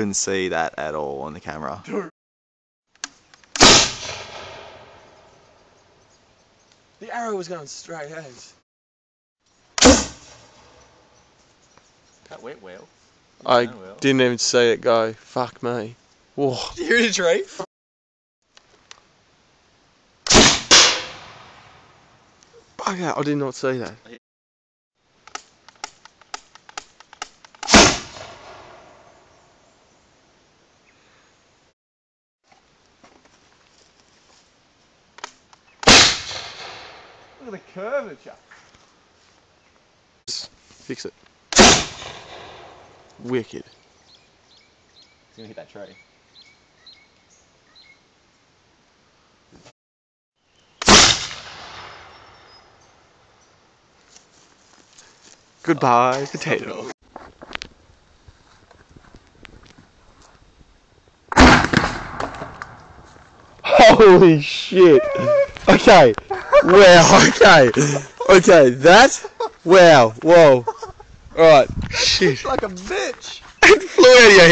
couldn't see that at all on the camera. The arrow was going straight as. That went well. I well. didn't even see it go. Fuck me. Whoa. Did you hear the tree? Bugger, I did not see that. Look at the curvature. Fix it. Wicked. It's gonna hit that tree. Goodbye, potato. Holy shit. Okay. Wow, okay. Okay, that. Wow, whoa. Alright. Shit. Like a bitch. It flew out of your